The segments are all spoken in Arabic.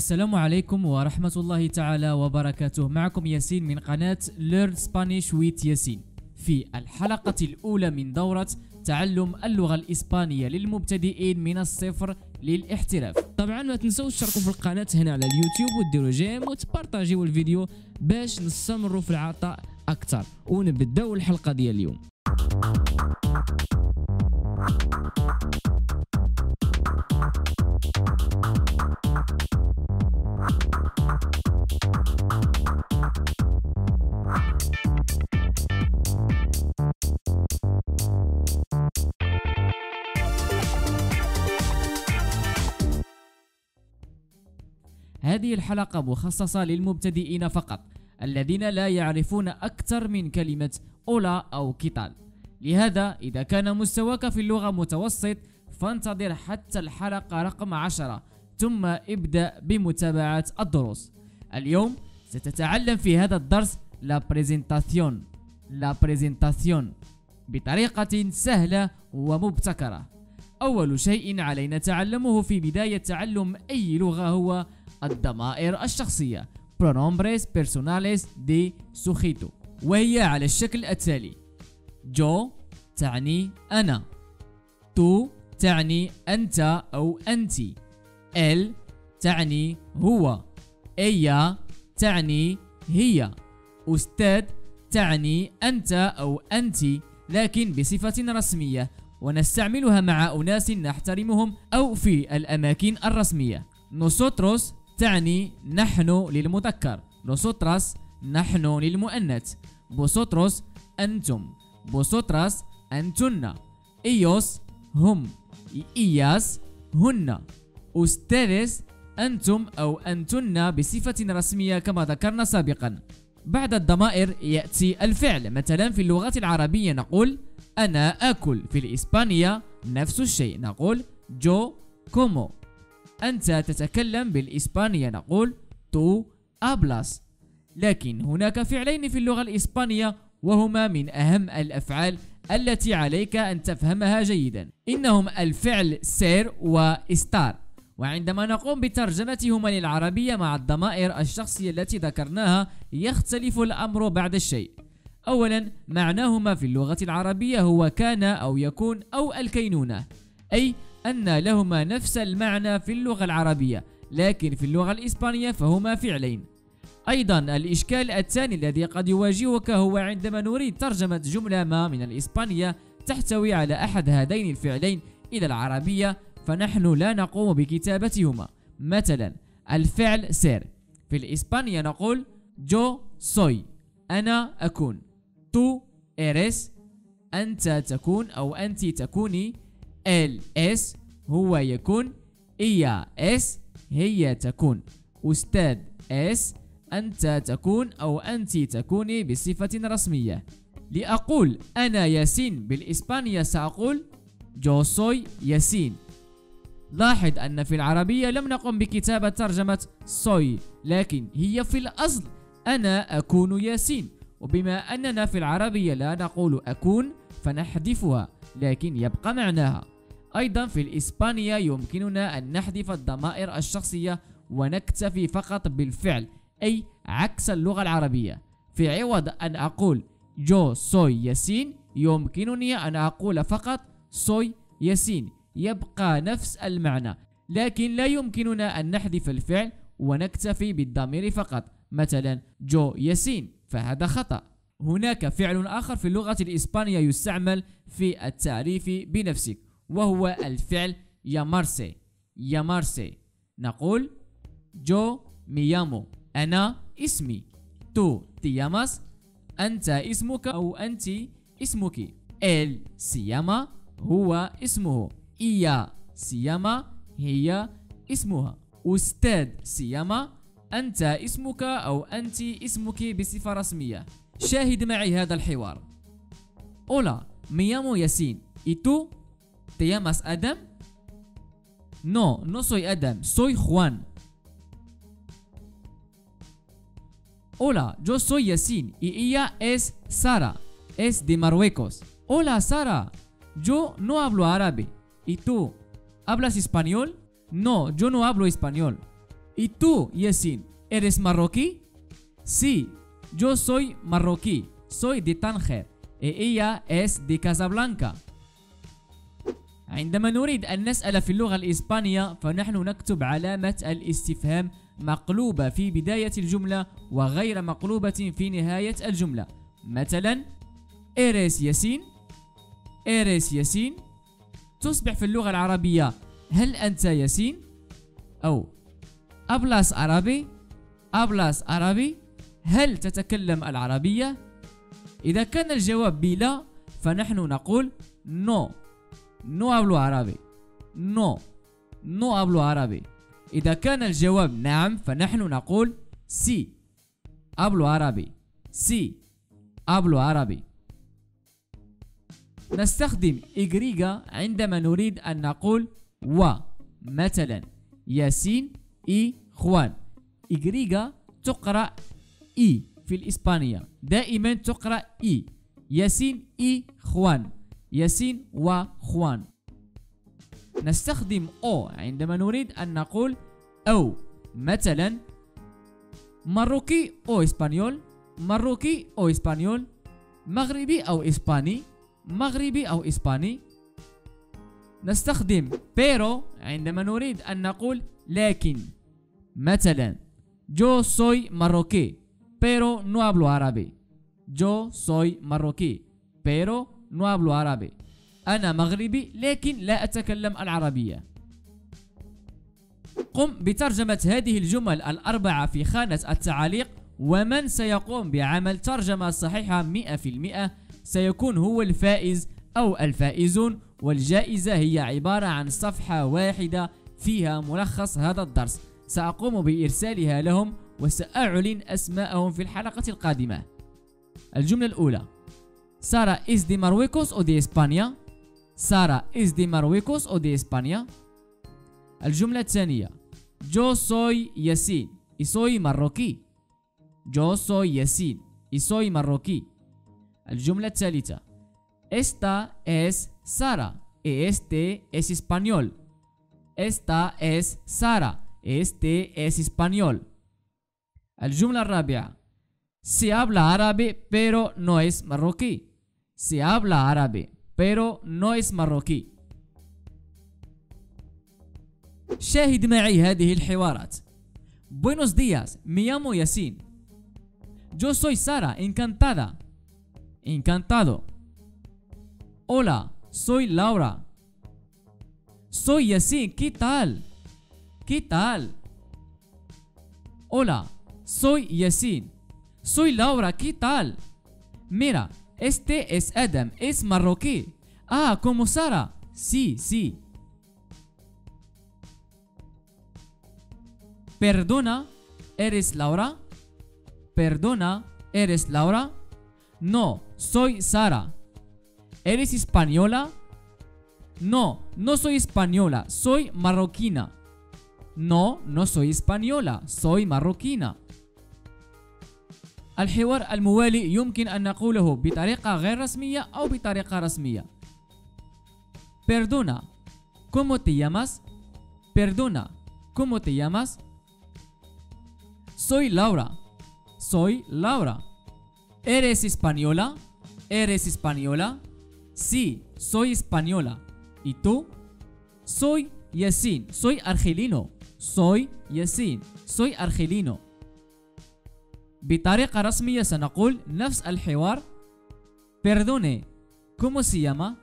السلام عليكم ورحمة الله تعالى وبركاته. معكم ياسين من قناة Learn Spanish with ياسين. في الحلقة الأولى من دورة تعلم اللغة الإسبانية للمبتدئين من الصفر للاحتراف. طبعا ما تنسوش تشتركوا في القناة هنا على اليوتيوب وديروا جيم وتبارطاجيو الفيديو باش نستمروا في العطاء أكثر ونبداو الحلقة ديال اليوم. هذه الحلقة مخصصة للمبتدئين فقط الذين لا يعرفون أكثر من كلمة hola أو qué tal لهذا إذا كان مستواك في اللغة متوسط فانتظر حتى الحلقة رقم عشرة ثم ابدأ بمتابعة الدروس. اليوم ستتعلم في هذا الدرس la presentación la presentación بطريقة سهلة ومبتكرة. أول شيء علينا تعلمه في بداية تعلم أي لغة هو الضمائر الشخصية. Pronombres personales de sujeto. وهي على الشكل التالي. جو تعني أنا. تو تعني أنت أو أنت. ال تعني هو. إيا تعني هي. أستاذ تعني أنت أو أنت لكن بصفة رسمية. ونستعملها مع أناس نحترمهم أو في الأماكن الرسمية. Nosotros تعني نحن للمذكر. nosotras نحن للمؤنث. vosotros أنتم. vosotras أنتن. ellos هم. ellas هن. ustedes أنتم أو أنتن بصفة رسمية كما ذكرنا سابقا. بعد الضمائر يأتي الفعل. مثلا في اللغة العربية نقول أنا أكل. في الإسبانية نفس الشيء. نقول yo como. أنت تتكلم بالإسبانية نقول tú hablas لكن هناك فعلين في اللغة الإسبانية وهما من أهم الأفعال التي عليك أن تفهمها جيدا. إنهم الفعل ser و estar وعندما نقوم بترجمتهما للعربية مع الضمائر الشخصية التي ذكرناها يختلف الأمر بعض الشيء. أولا معناهما في اللغة العربية هو كان أو يكون أو الكينونة أي أن لهما نفس المعنى في اللغة العربية لكن في اللغة الإسبانية فهما فعلين. أيضا الإشكال الثاني الذي قد يواجهك هو عندما نريد ترجمة جملة ما من الإسبانية تحتوي على أحد هذين الفعلين إلى العربية فنحن لا نقوم بكتابتهما. مثلا الفعل سير. في الإسبانية نقول yo soy أنا أكون. tú eres أنت تكون أو أنت تكوني. él es هو يكون ella es هي تكون. usted es أنت تكون أو أنت تكوني بصفة رسمية. لأقول أنا ياسين بالإسبانية سأقول yo soy ياسين لاحظ أن في العربية لم نقم بكتابة ترجمة سوي لكن هي في الأصل أنا أكون ياسين وبما أننا في العربية لا نقول أكون فنحذفها لكن يبقى معناها. أيضا في الإسبانية يمكننا أن نحذف الضمائر الشخصية ونكتفي فقط بالفعل أي عكس اللغة العربية. في عوض أن أقول جو سوي ياسين يمكنني أن أقول فقط soy ياسين يبقى نفس المعنى لكن لا يمكننا أن نحذف الفعل ونكتفي بالضمير فقط مثلا جو ياسين فهذا خطأ. هناك فعل آخر في اللغة الإسبانية يستعمل في التعريف بنفسك. وهو الفعل llamarse llamarse نقول جو ميامو أنا اسمي. tú te llamas أنت اسمك أو أنت اسمك. ال سياما هو اسمه. إيا سياما هي اسمها. أستاذ سياما أنت اسمك أو أنت اسمك بصفة رسمية. شاهد معي هذا الحوار. Hola, me llamo Yasin. ¿Te llamas Adam? No, no soy Adam, soy Juan. Hola, yo soy Yasin y ella es Sara, es de Marruecos. Hola Sara, yo no hablo árabe. ¿Y tú? ¿Hablas español? No, yo no hablo español. Y tú, Yasin, ¿eres marroquí? Sí, yo soy marroquí. Soy de Tánger. Y ella es de Casablanca. عندما نريد أن نسأل في اللغة الإسبانية فنحن نكتب علامة الاستفهام مقلوبة في بداية الجملة وغير مقلوبة في نهاية الجملة. مثلا eres ياسين eres ياسين تصبح في اللغة العربية هل أنت ياسين؟ أو hablas árabe؟ hablas árabe؟ هل تتكلم العربية؟ إذا كان الجواب بلا فنحن نقول no no hablo árabe. no. no hablo árabe. إذا كان الجواب نعم فنحن نقول sí hablo árabe. sí hablo árabe. نستخدم إجريجا عندما نريد أن نقول و. مثلا ياسين y خوان. إجريجا تقرأ i في الإسبانية. دائما تقرأ إي. ياسين y خوان. ياسين وخوان. نستخدم o عندما نريد أن نقول أو. مثلا marroquí o español marroquí o español مغربي أو إسباني مغربي أو إسباني. نستخدم pero عندما نريد أن نقول لكن. مثلا yo soy marroquí pero no hablo árabe. yo soy marroquí pero hablo árabe أنا مغربي لكن لا أتكلم العربية. قم بترجمة هذه الجمل الأربعة في خانة التعاليق ومن سيقوم بعمل ترجمة صحيحة 100% سيكون هو الفائز أو الفائزون والجائزة هي عبارة عن صفحة واحدة فيها ملخص هذا الدرس. سأقوم بإرسالها لهم وسأعلن أسماءهم في الحلقة القادمة. الجملة الأولى. سارة es de Marruecos o de España سارة es de Marruecos o de España الجملة الثانية yo soy ياسين y soy marroquí. Yo soy ياسين y soy marroquí. الجملة الثالثة Esta es Sara y este es español. Esta es Sara este es español. الجملة الرابعة Se habla árabe pero no es marroquí. Se habla árabe pero no es marroquí شاهد معي هذه الحوارات Buenos días, me llamo Yasin. Yo soy Sara, encantada. Encantado. Hola, soy Laura. Soy Yasin, ¿qué tal? ¿Qué tal? Hola, soy Yasin. Soy Laura, ¿qué tal? Mira, este es Adam, es marroquí. Ah, como Sara. Sí, sí. Perdona, ¿eres Laura? Perdona, ¿eres Laura? No, soy Sara. ¿Eres española? No, no soy española, soy marroquina. No, no soy española, soy marroquina. الحوار الموالي يمكن أن نقوله بطريقة غير رسمية أو بطريقة رسمية. Perdona, ¿cómo te llamas? Perdona, ¿cómo te llamas? Soy Laura. Soy Laura. ¿Eres española? ¿Eres española? Sí, soy española. ¿Y tú? Soy Yasin. Soy argelino. Soy Yasin. Soy argelino. بطريقة رسمية سنقول نفس الحوار Perdone, ¿cómo se llama?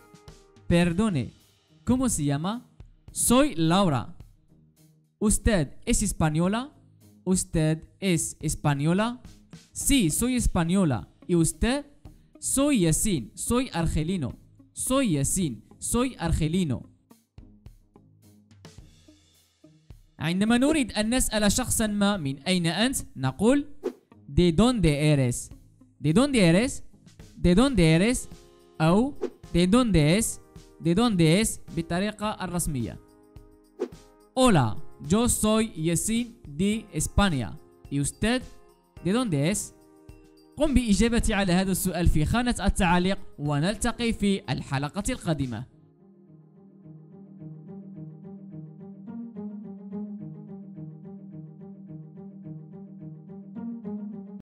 Perdone, ¿cómo se llama? Soy Laura. ¿Usted es española? ¿Usted es española? Sí, soy española. ¿Y usted? Soy Yasin, soy argelino. Soy Yasin, soy argelino. عندما نريد أن نسأل شخصا ما من أين أنت نقول ¿De dónde eres? ¿De dónde eres? ¿De dónde eres? أو ¿De dónde es? ¿De dónde es? بالطريقة الرسمية. Hola, yo soy Yasin de España. ¿Y usted? ¿De dónde es? قم بإجابتي على هذا السؤال في خانة التعاليق ونلتقي في الحلقة القادمة